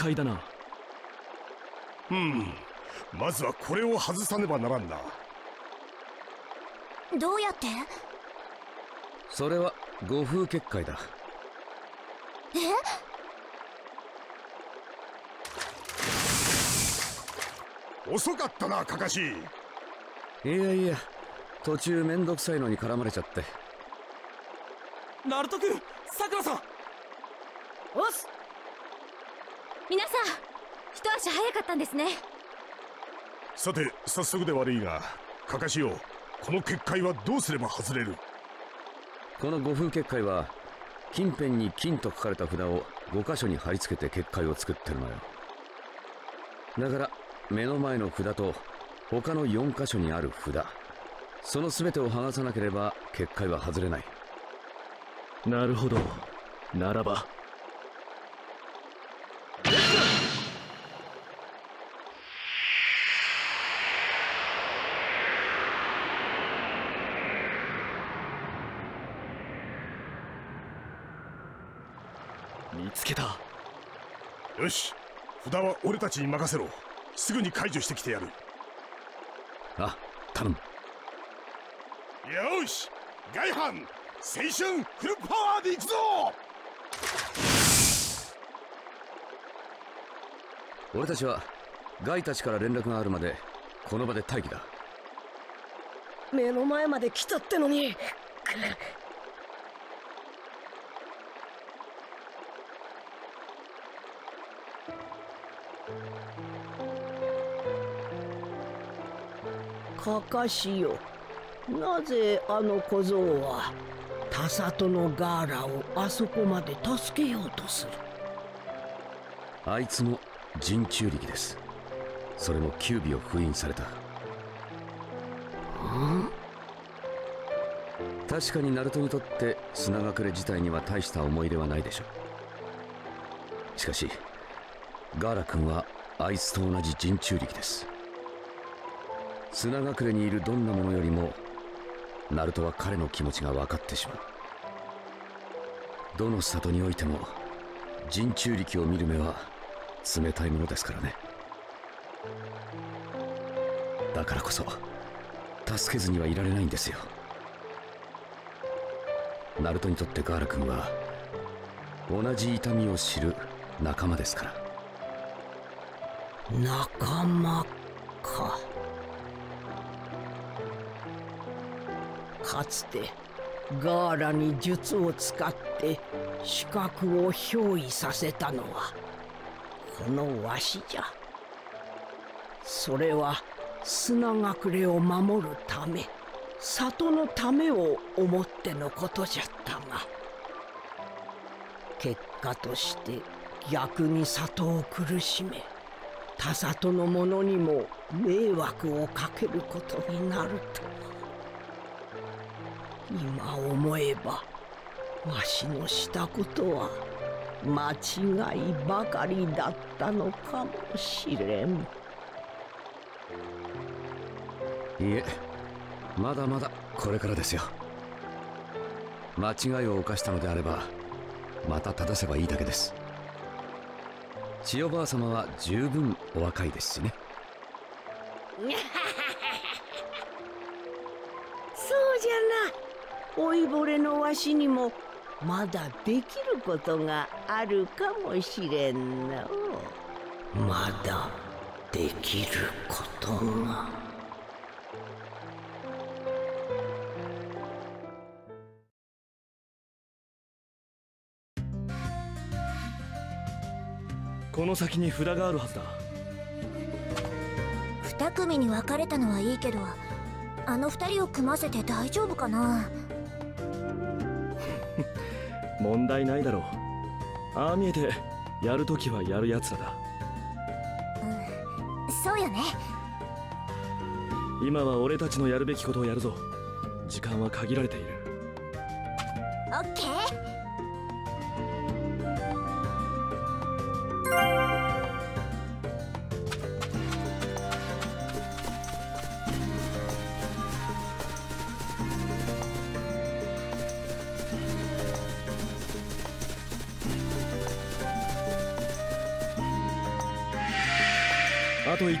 これは結界だな。うん。まずはこれを外さねばならんな。どうやって？それは護風結界だ。え？遅かったなカカシ。いやいや途中めんどくさいのに絡まれちゃって。ナルト君さくらさん。おっす皆さん一足早かったんですね。さて早速で悪いがカカシよこの結界はどうすれば外れる？この護風結界は近辺に金と書かれた札を5箇所に貼り付けて結界を作ってるのよ。だから目の前の札と他の4箇所にある札。その全てを剥がさなければ結界は外れない。なるほど。ならばけた。よし。札は俺たちに任せろ。すぐに解除してきてやる。あ頼む。よし。外藩青春。フルパワーで行くぞ。俺たちはガイたちから連絡があるまでこの場で待機だ。目の前まで来たってのにかかしよなぜあの小僧は田里のガーラをあそこまで助けようとする？あいつも人中力です。それも九尾を封印された。確かにナルトにとって砂隠れ自体には大した思い出はないでしょう。しかしガーラ君はあいつと同じ人中力です砂隠れにいるどんなものよりもナルトは彼の気持ちが分かってしまう。どの里においても人中力を見る目は冷たいものですからね。だからこそ助けずにはいられないんですよ。ナルトにとってガーラ君は同じ痛みを知る仲間ですから。仲間か。かつてガーラに術を使って視覚を憑依させたのはこのわしじゃ。それは砂隠れを守るため里のためを思ってのことじゃったが結果として逆に里を苦しめ他里の者にも迷惑をかけることになると。は今思えばわしのしたことは間違いばかりだったのかもしれん。いえまだまだこれからですよ。間違いを犯したのであればまた正せばいいだけです。千代ばあ様は十分お若いですしね。老いぼれのわしにもまだできることがあるかもしれんの。まだできることが。この先に札があるはずだ。二組に分かれたのはいいけどあの二人を組ませて大丈夫かな？問題ないだろう。ああ見えてやるときはやるやつらだ。そうよね。今は俺たちのやるべきことをやるぞ。時間は限られている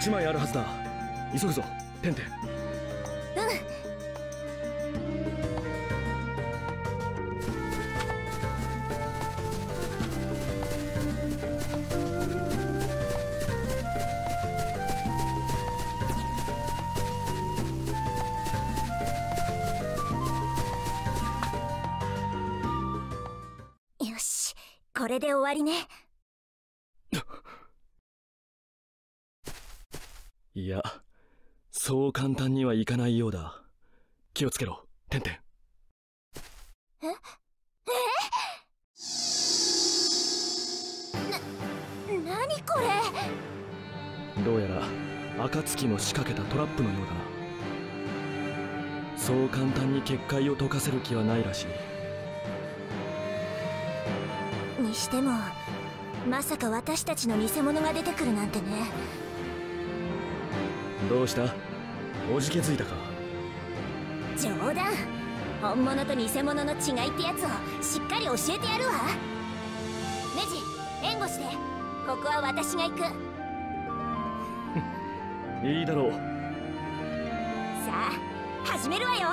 1枚あるはずだ。急ぐぞ。テンテンこれで終わりね。いやそう簡単にはいかないようだ。気をつけろ。テンテン何これ？どうやら暁も仕掛けたトラップのようだ。なそう簡単に結界を解かせる気はないらしい。にしてもまさか私たちの偽物が出てくるなんてねどうした？おじけづいたか？冗談。本物と偽物の違いってやつをしっかり教えてやるわ。ネジ援護して。ここは私が行く。さ いいだろう。あ始めるわよ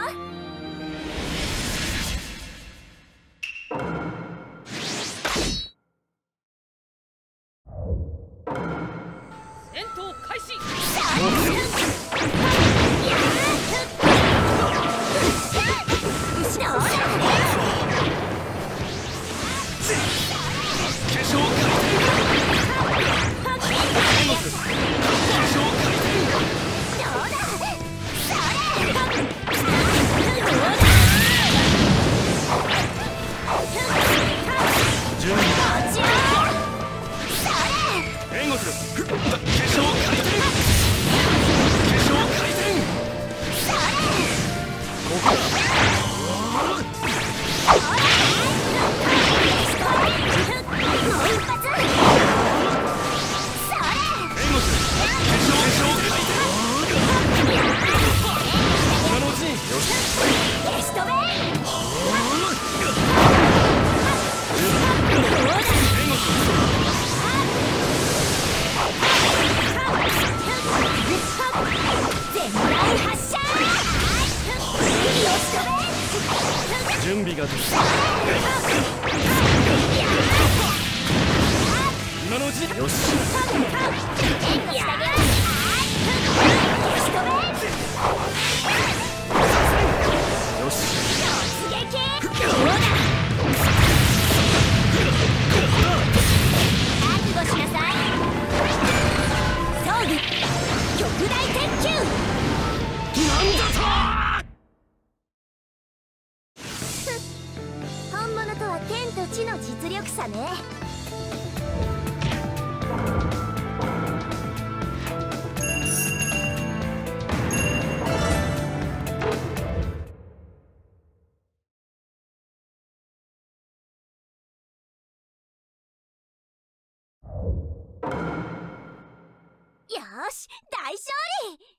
よし大勝利。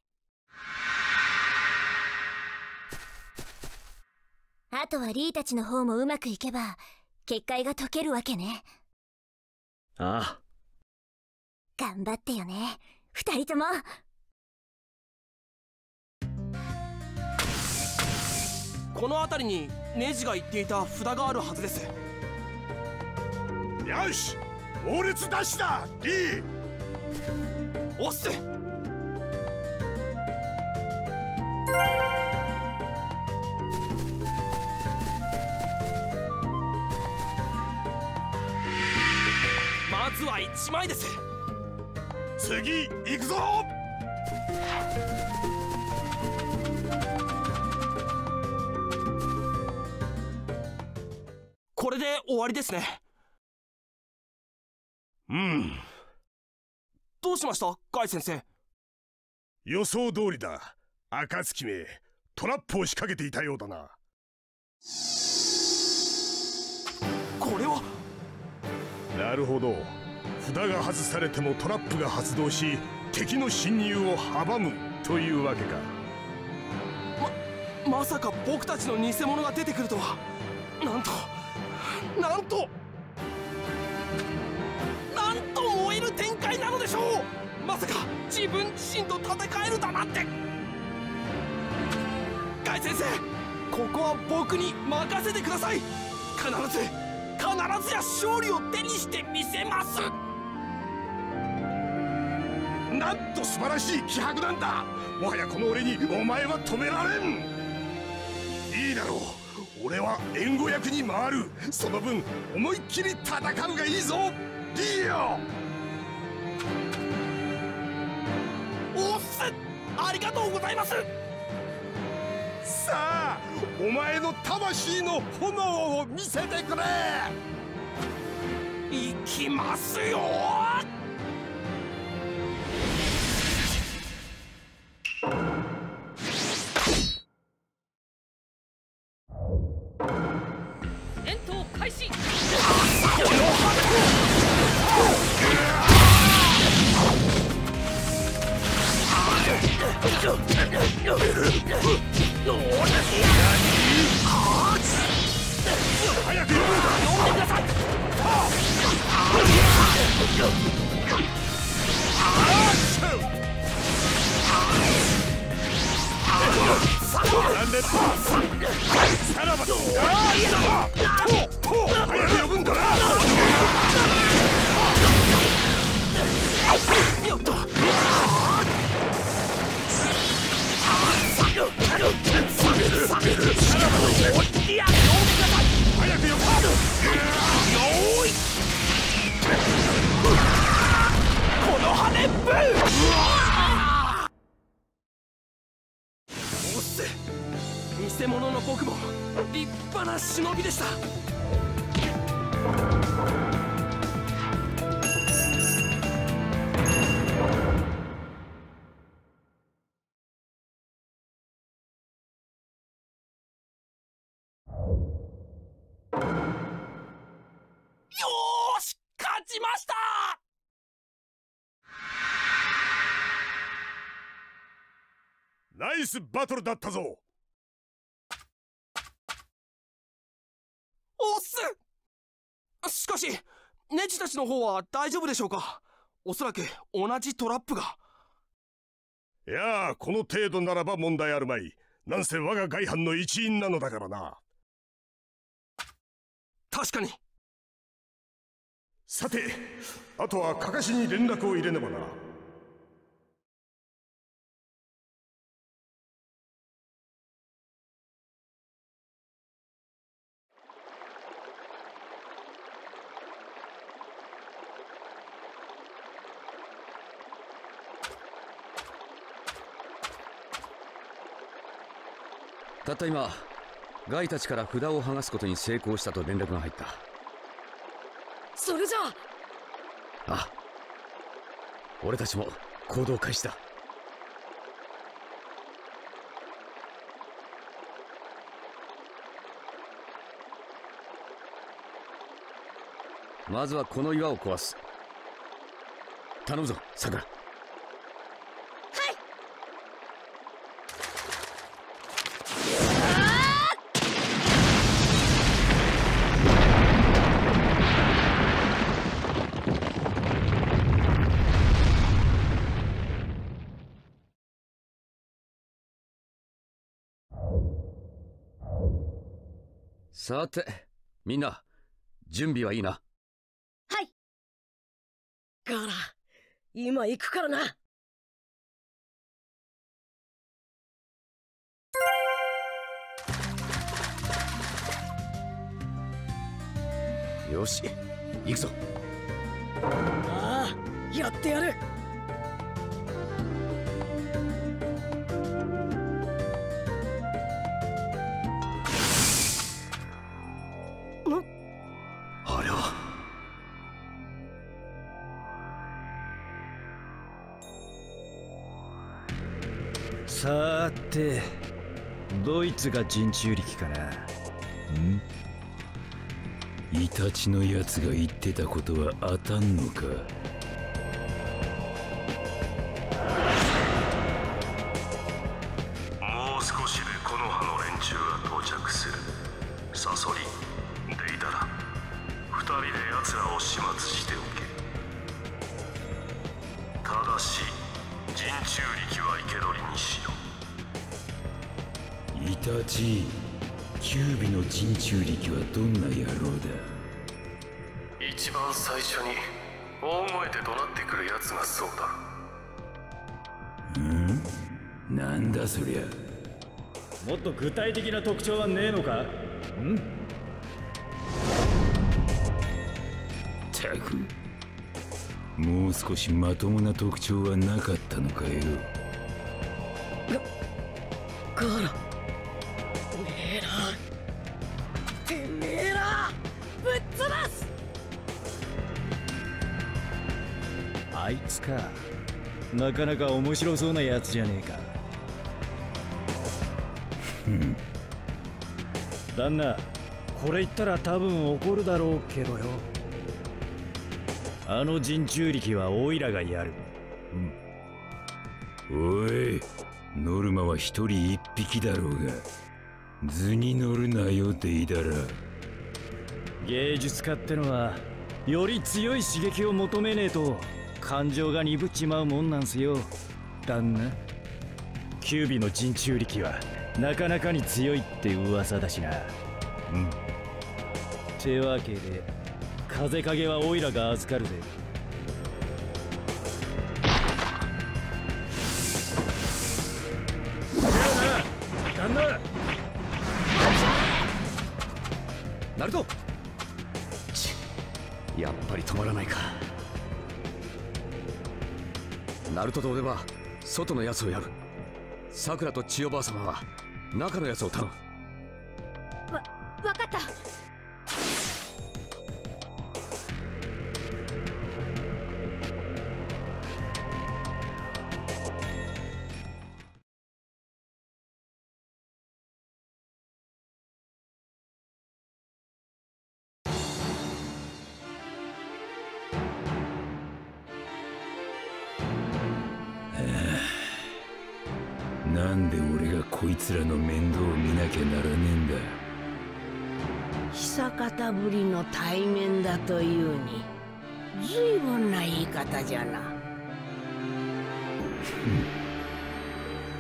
あとはリーたちの方もうまくいけば結界が解けるわけね。ああ。頑張ってよね。二人とも。この辺りにネジが言っていた札があるはずです。よし猛烈ダッシュだリーおっす。まずは1枚です。次行くぞ。これで終わりですね。うん。どうしました？ガイ先生。予想通りだ。暁めトラップを仕掛けていたようだな。これは。なるほど。札が外されてもトラップが発動し敵の侵入を阻むというわけか。まさか僕たちの偽物が出てくるとは。なんとなんと自分自身と戦えるだなんて。ガイ先生ここは僕に任せてください。必ず必ずや勝利を手にしてみせます。なんと素晴らしい気迫なんだ。もはやこの俺にお前は止められん。いいだろう。俺は援護役に回る。その分思いっきり戦うがいいぞ。リオりがとうございます。さあお前の魂の炎を見せてくれ。いきますよ。イスバトルだったぞ。おっす。しかしネジたちの方は大丈夫でしょうか？おそらく同じトラップが。いやあこの程度ならば問題あるまい。なんせ我が外藩の一員なのだからな。確かに。さてあとはカカシに連絡を入れねばなたった今ガイたちから札を剥がすことに成功したと連絡が入った。それじゃあ。あ。俺たちも行動開始だ。まずはこの岩を壊す。頼むぞさくらさてみんな準備はいいな？はい。ガーラ今行くからな。よし行くぞ。ああやってやるさてドイツが人中力かな。ん？イタチのやつが言ってたことは当たんのか？体的な特徴はねえのか？ん？たく。もう少しまともな特徴はなかったのかよ。ガーラ。おめえら。てめえら。ぶっ飛ばす。あいつか。なかなか面白そうなやつじゃねえか旦那これ言ったら多分怒るだろうけどよ。あの人中力はオイラがやる。おいノルマは一人一匹だろうが図に乗るなよデイダラ。芸術家ってのはより強い刺激を求めねえと感情が鈍っちまうもんなんすよ旦那。キュービの人中力はなかなかに強いって噂だしな。うん。てわけで風影はオイラが預かるぜ。旦那。ナルト。ちやっぱり止まらないか。ナルトと俺は外のやつをやる。さくらと千代ばあ様は中のやつを頼む。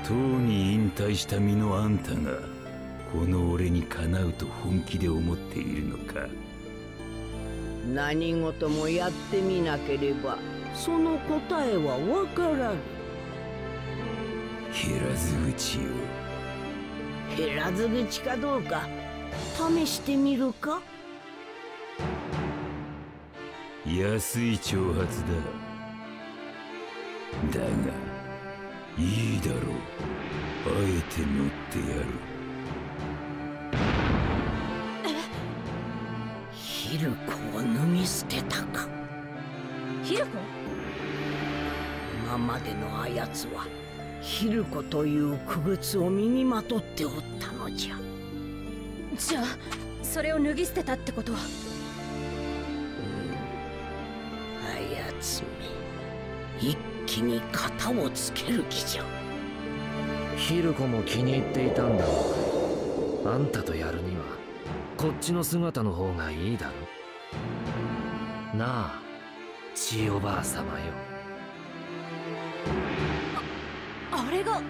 とうに引退した身のあんたがこの俺にかなうと本気で思っているのか。何事もやってみなければその答えはわからぬ減らず口を。減らず口かどうか試してみるか。安い挑発だ。だがいいだろう。あえて乗ってやる。ヒルコを脱ぎ捨てたか。ヒルコ？今までのあやつはヒルコという傀儡を身にまとっておったのじゃ。じゃあそれを脱ぎ捨てたってことは？あやつめ。一気に型をつける気じゃヒルコも気に入っていたんだろう。あんたとやるにはこっちの姿の方がいいだろなあ千代ばあ様よ。あれが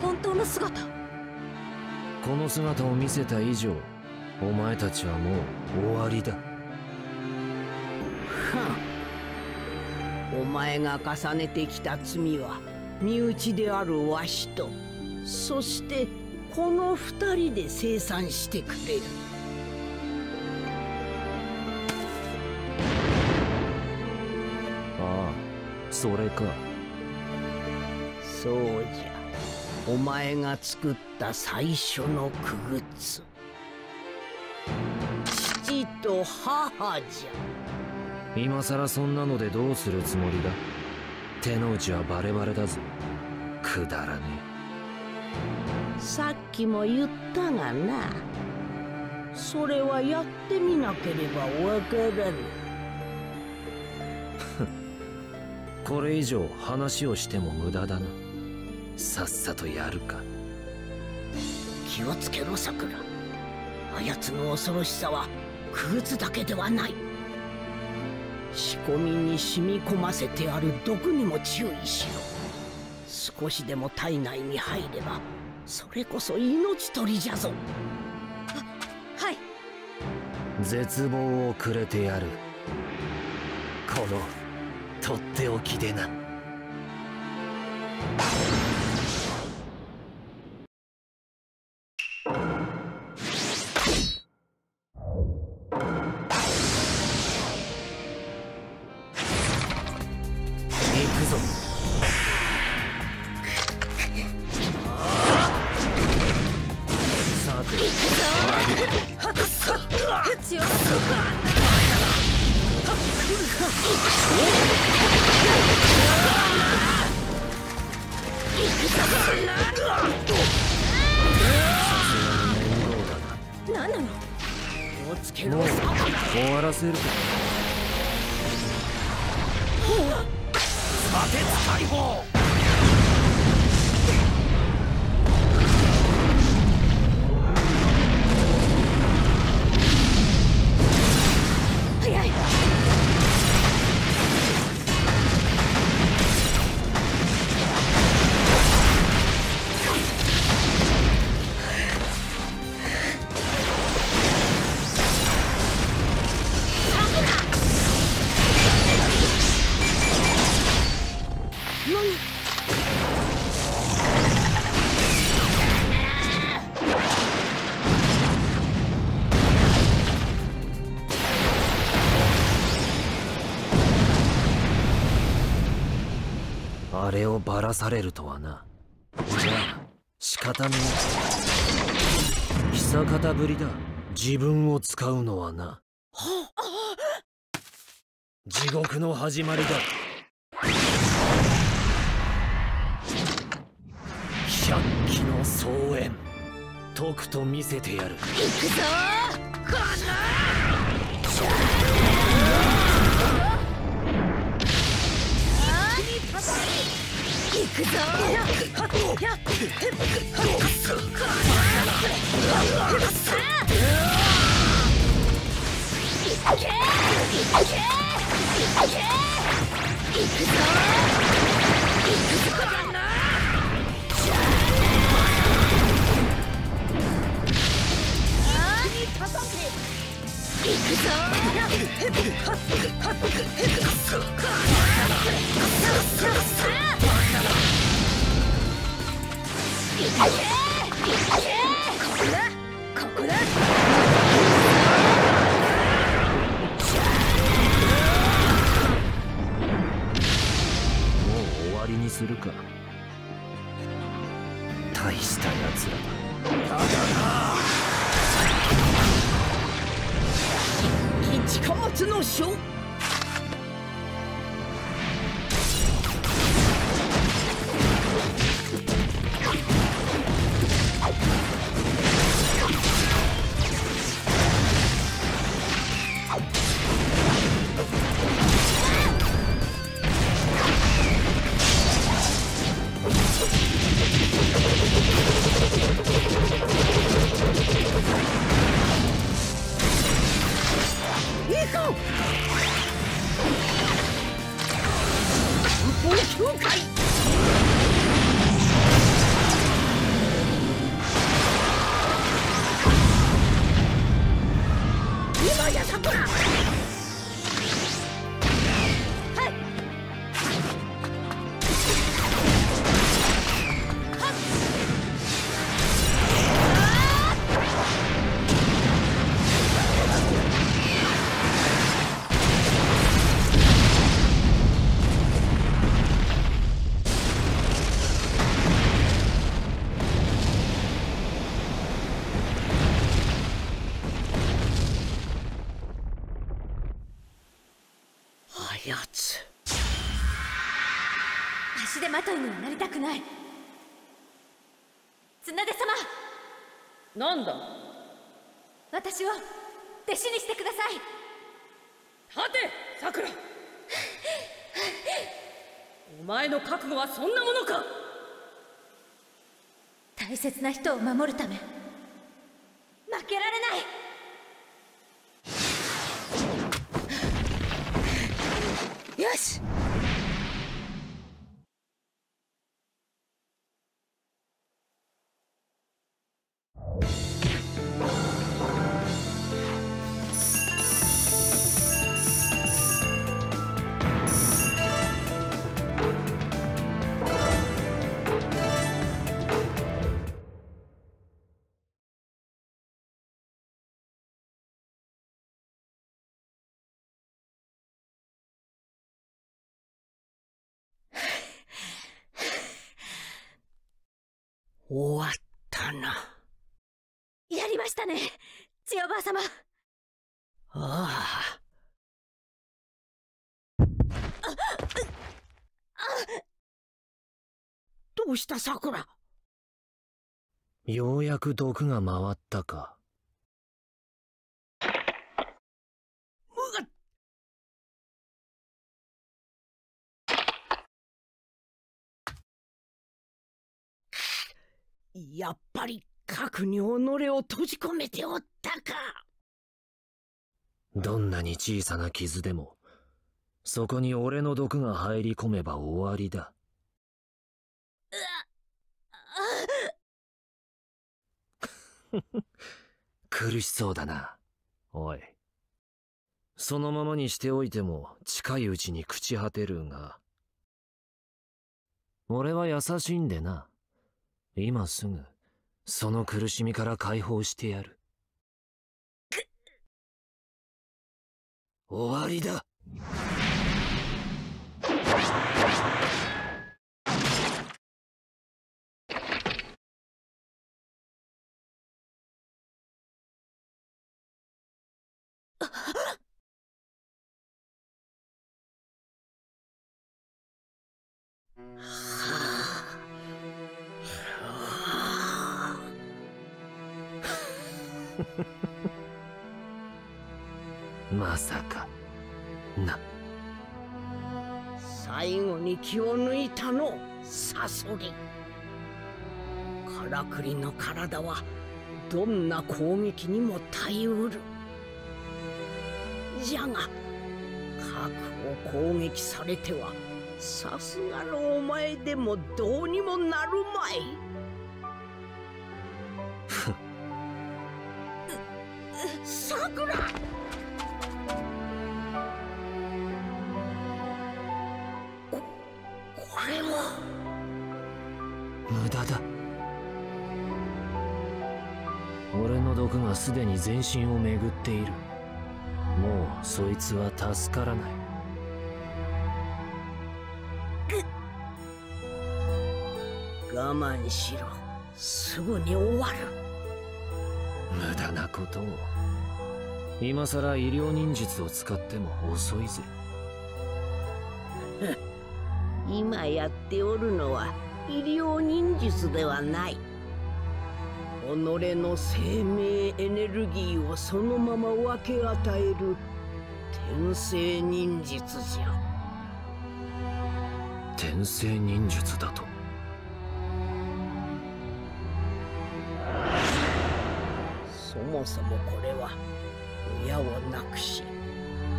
本当の姿？この姿を見せた以上お前たちはもう終わりだお前が重ねてきた罪は身内であるわしとそしてこの二人で清算してくれる。ああそれか。そうじゃ。お前が作った最初の傀儡父と母じゃ今さらそんなのでどうするつもりだ？手の内はバレバレだぞ。くだらねさっきも言ったがな。それはやってみなければわからぬ。え これ以上話をしても無駄だな。さっさとやるか。気をつけろさくら。あやつの恐ろしさは傀儡だけではない仕込みに染み込ませてある毒にも注意しろ。少しでも体内に入ればそれこそ命取りじゃぞ。はい。絶望をくれてやる。このとっておきでな何もう終わらせるかあれをばらされるとはな。じゃあ仕方ねえ久方ぶりだ。自分を使うのはな。地獄の始まりだ。百鬼の総演。とくと見せてやる。行くぞ行くぞ。大した奴らだ。近松 の将切な人を守るため。終わったな。やりましたね千代ばあ様。ああ。どうしたさくらようやく毒が回ったかやっぱり核に己を閉じ込めておったか。どんなに小さな傷でもそこに俺の毒が入り込めば終わりだ。苦しそうだな。おい。そのままにしておいても近いうちに朽ち果てるが。俺は優しいんでな。今すぐその苦しみから解放してやる。終わりだ。まさか。な。最後に気を抜いたのサソリからくりの体はどんな攻撃にも耐えうる。じゃが核を攻撃されてはさすがのお前でもどうにもなるまい。に全身を巡っている。もうそいつは助からない。我慢しろ。すぐに終わる。無駄なことを。今さら医療忍術を使っても遅いぜ。今やっておるのは医療忍術ではない己の生命エネルギーをそのまま分け与える転生忍術じゃ。転生忍術だと？そもそもこれは親を亡くし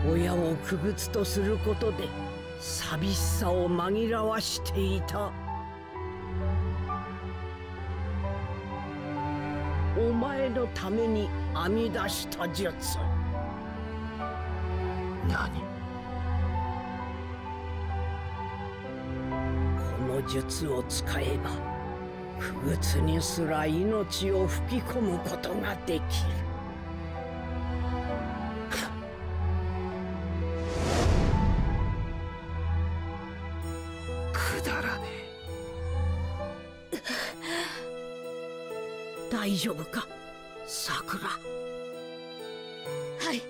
親を不屈とすることで寂しさを紛らわしていたお前のために編み出した術。何？この術を使えば不屈にすら命を吹き込むことができる大丈夫か？さくらはい。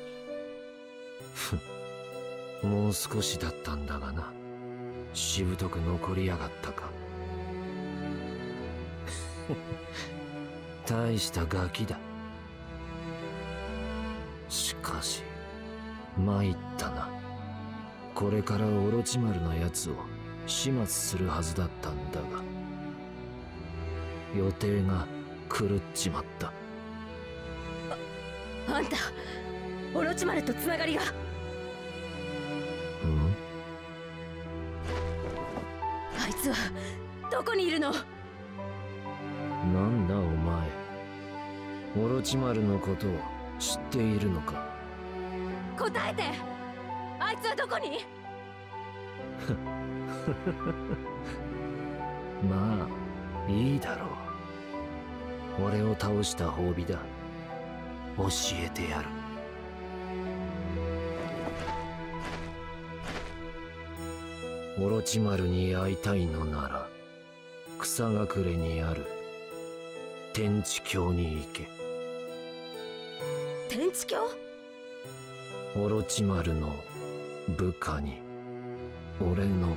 え もう少しだったんだがな。しぶとく残りやがったか。大したガキだ。しかし参ったな。これからオロチマルのやつを始末するはずだったんだが。予定が狂っちまった。あんたオロチマルとつながりが。うん？あいつはどこにいるの？なんだお前？オロチマルのことを知っているのか？答えて！あいつはどこに？まあいいだろう俺を倒した褒美だ。教えてやる。オロチマルに会いたいのなら草隠れにある。天地教に行け。天地教？オロチマルの部下に俺の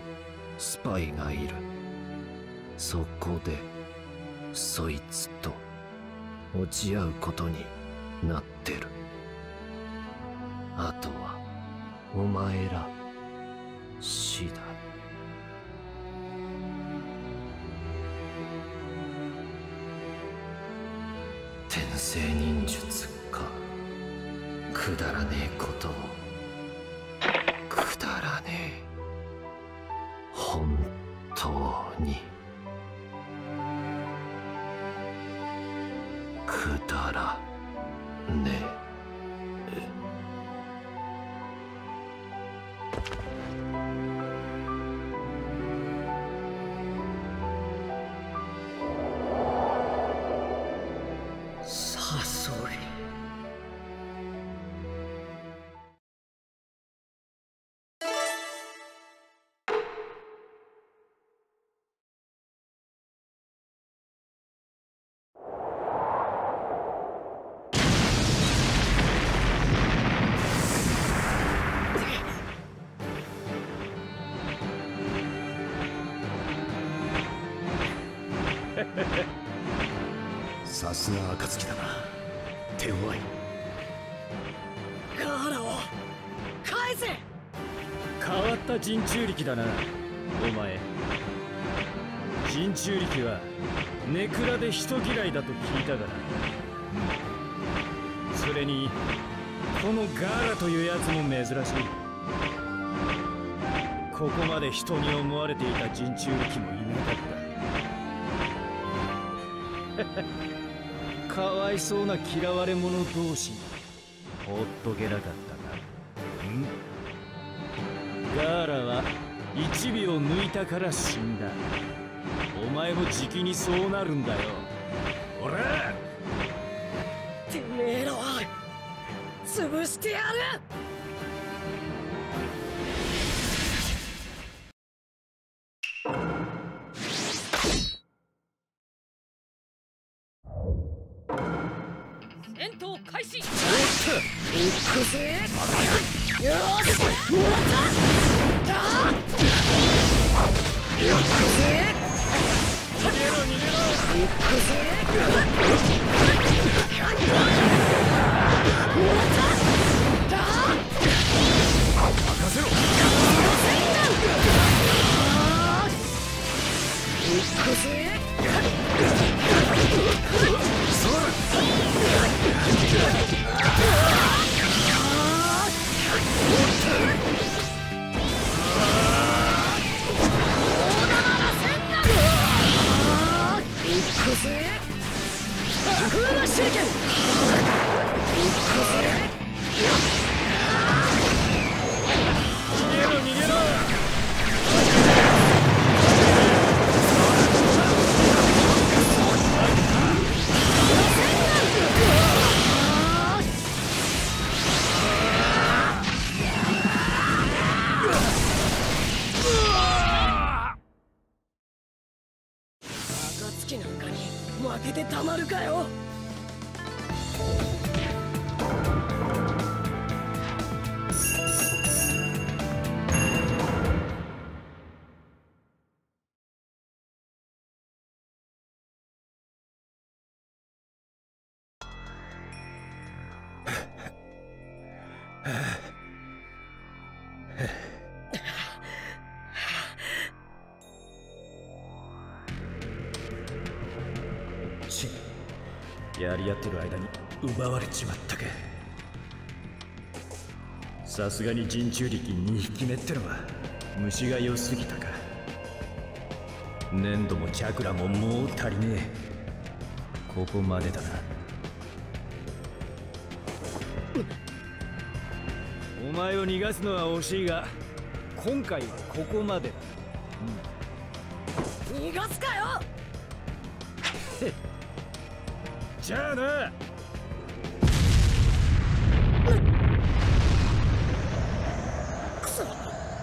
スパイがいる。そこでそいつと落ち合うことになってる。あとはお前ら次第。天聖忍術かくだらねえことを。くだらねえ。人中力だな。お前。人中力はネクラで人嫌いだと聞いたがな。それにこのガーラというやつも珍しい。ここまで人に思われていた人中力もいなかった。かわいそうな嫌われ者同士。ほっとけなかった。ガーラは1秒抜いたから死んだ。お前もじきにそうなるんだよ。ほら！てめえらは潰してやる！奪われちまったか。さすがに人中力2匹目ってのは虫が良すぎたか。粘土もチャクラももう足りねえ。ここまでだな。お前を逃がすのは惜しいが今回はここまでだ。逃がすかよ！じゃあなクソい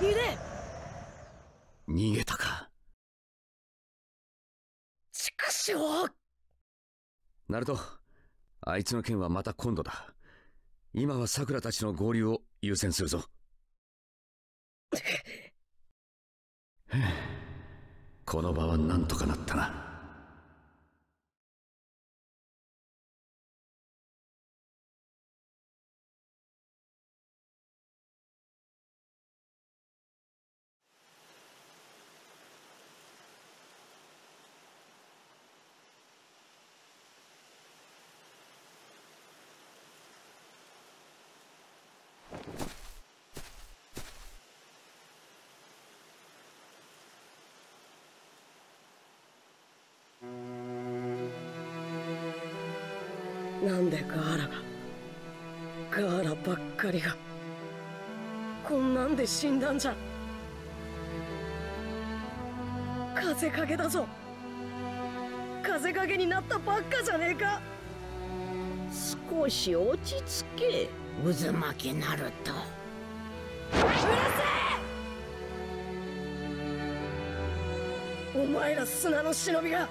で逃げたか畜生ナルトあいつの件はまた今度だ。今はさくらたちの合流を優先するぞ。この場は何とかなったな死んだんじゃ。風影だぞ。風影になったばっかじゃねえか。少し落ち着け渦巻きナルトうるせえ。お前ら砂の忍びが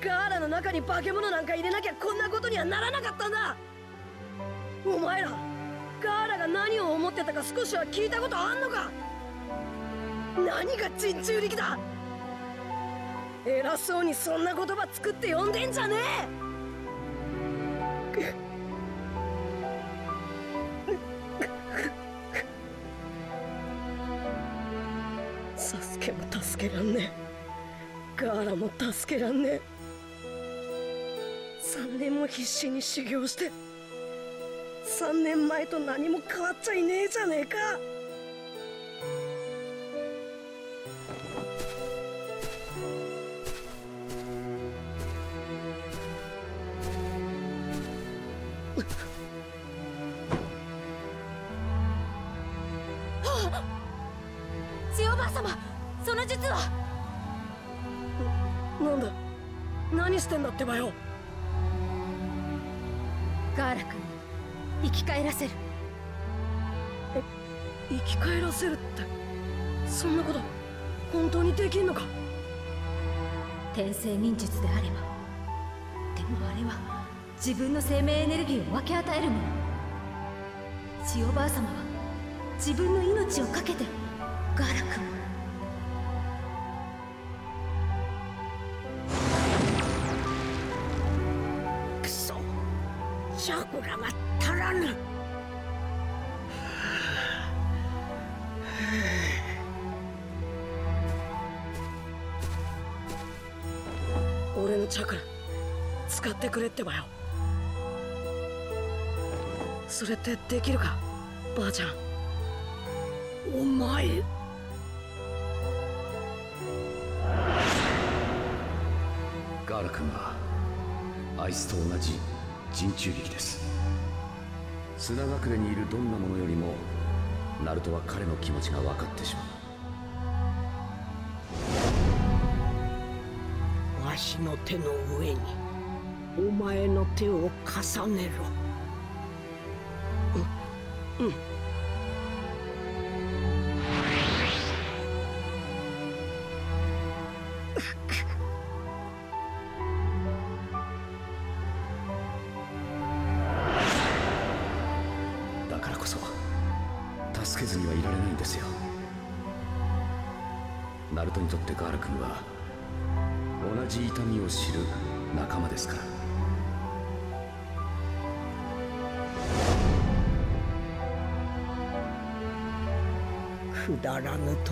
ガーラの中に化け物なんか入れなきゃこんなことにはならなかったんだ。お前ら何を思ってたか少しは聞いたことあんのか？何が人中力だ？偉そうにそんな言葉作って呼んでんじゃねえ！サスケも助けらんねえ。ガーラも助けらんねえ。3年も必死に修行して3年前と何も変わっちゃいねえじゃねえか。できんのか？天性忍術であれば。でもあれは自分の生命エネルギーを分け与えるもの。千代ばあ様は自分の命を懸けてガーラクソチャクラがチャクラ使ってくれってばよ。それってできるかばあちゃん。お前。ガーラ君はあいつと同じ人中力です。砂隠れにいるどんなものよりもナルトは彼の気持ちが分かってしまう。私の手の上にお前の手を重ねろ。うんだ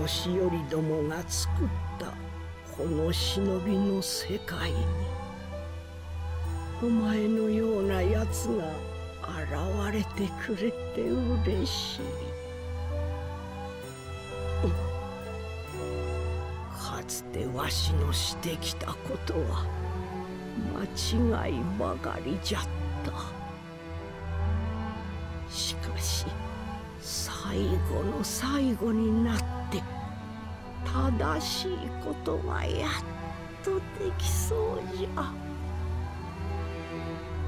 年寄りどもが作ったこの忍びの世界にお前のような奴が現れてくれて嬉しい。かつてわしのしてきたことは間違いばかりじゃった。しかし最後の最後になって正しいことがやっとできそうじゃ。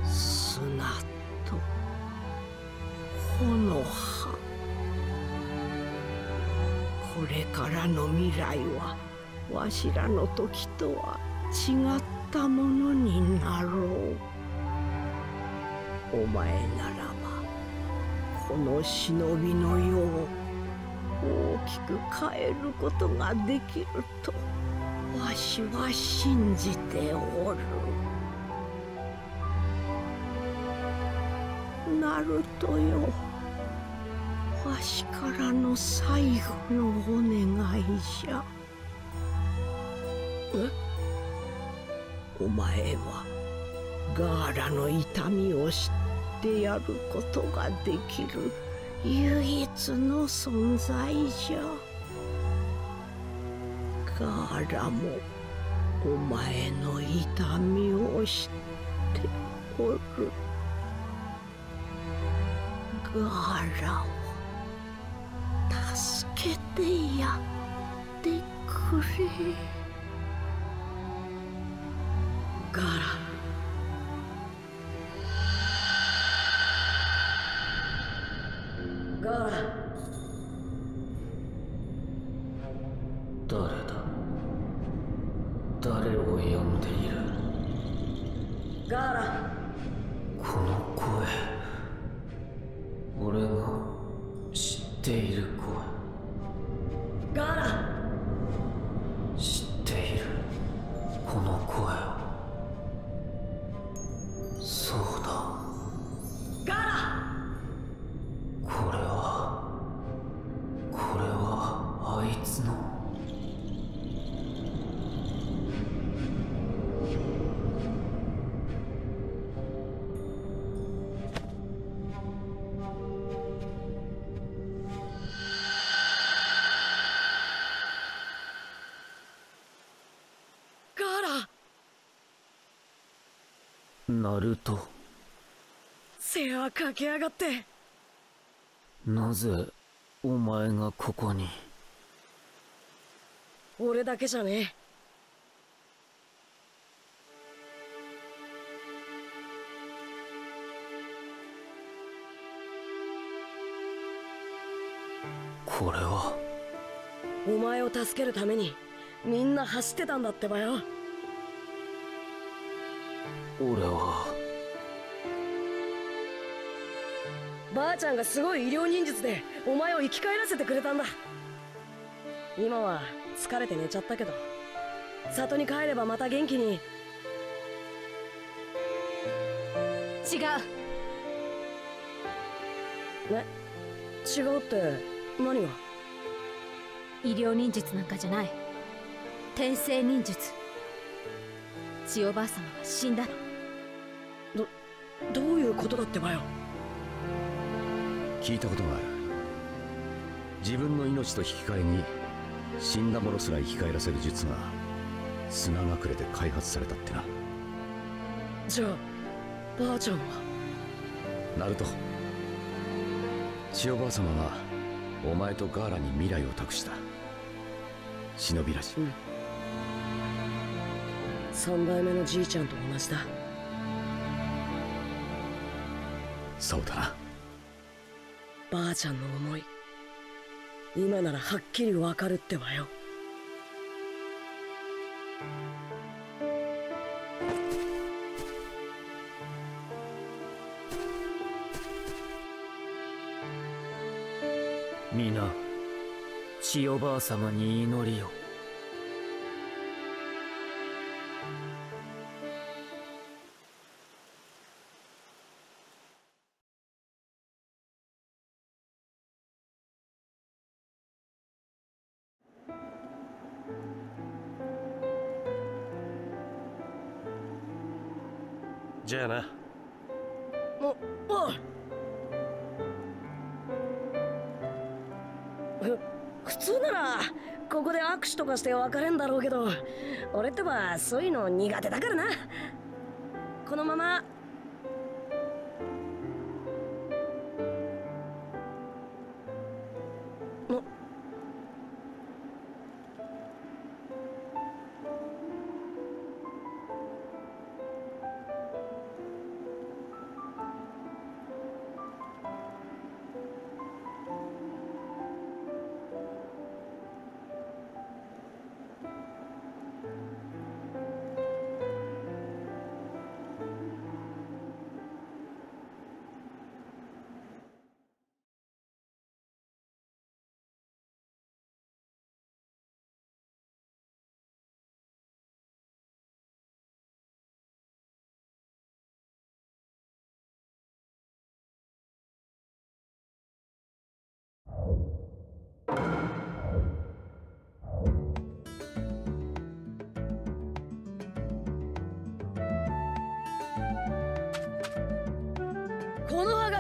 砂と木の葉。これからの未来はわしらの時とは違ったものになろう。お前ならこの忍びの世を大きく変えることができるとわしは信じておる。ナルトよわしからの最後のお願いじゃ。え？お前はガーラの痛みを知ってでやることができる。唯一の存在じゃ。ガーラもお前の痛みを知っておる。ガーラを助けてやってくれ。ガラガナルト背は駆け上がって。なぜお前がここに？俺だけじゃねえ。これは。お前を助けるためにみんな走ってたんだってばよ俺は。ばあちゃんがすごい医療忍術でお前を生き返らせてくれたんだ。今は疲れて寝ちゃったけど里に帰ればまた元気に。違う。え？違うって何が？医療忍術なんかじゃない。転生忍術。千代ばあ様は死んだの。どどういうことだってばよ。聞いたことがある。自分の命と引き換えに死んだ者すら生き返らせる術が砂隠れで開発されたってな。じゃあばあちゃんは？ナルト。千代ばあ様がお前とガーラに未来を託した。忍びらしい、三代目のじいちゃんと同じだそうだな。ばあちゃんの思い。今ならはっきりわかるってばよ。皆千代ばあ様に祈りをじゃあな。おおふ普通ならここで握手とかして別れんだろうけど俺ってばそういうの苦手だからな。このまま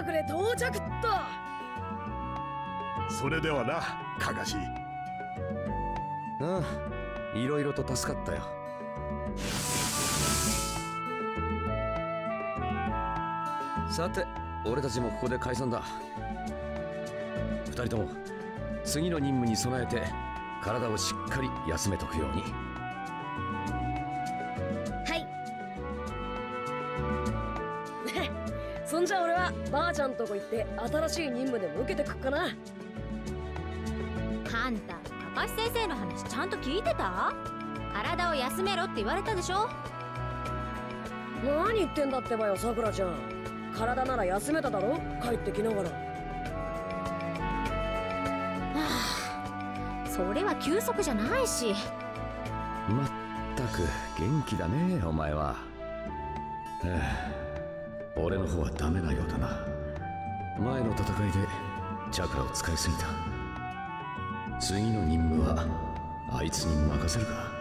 この葉隠れ到着っと。それではなかがしああいろいろと助かったよ。さて俺たちもここで解散だ。二人とも次の任務に備えて体をしっかり休めとくようにばあちゃんとこ行って新しい任務でも受けてくっかな。あんた高橋先生の話ちゃんと聞いてた？体を休めろって言われたでしょ？何言ってんだってばよさくらちゃん。体なら休めただろ？帰ってきながら。それは休息じゃないし。まったく元気だねお前は。ええ俺の方はダメなようだな。前の戦いでチャクラを使いすぎた。次の任務はあいつに任せるか。